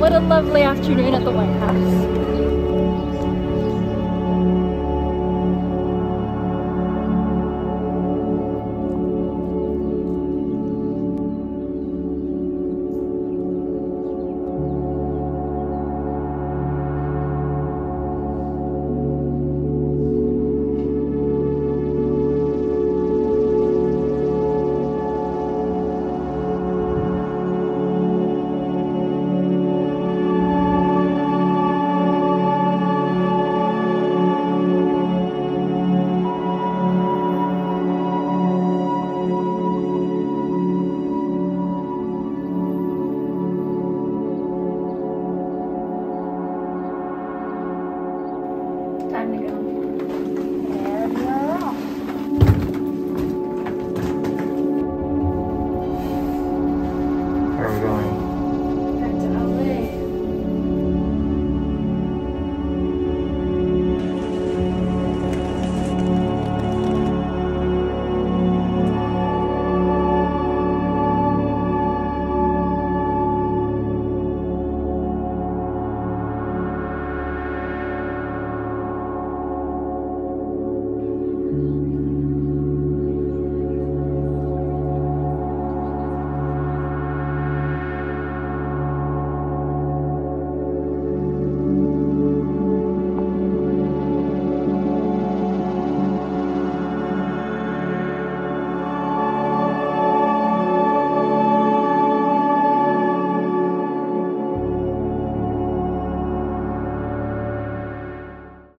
What a lovely afternoon at the White House.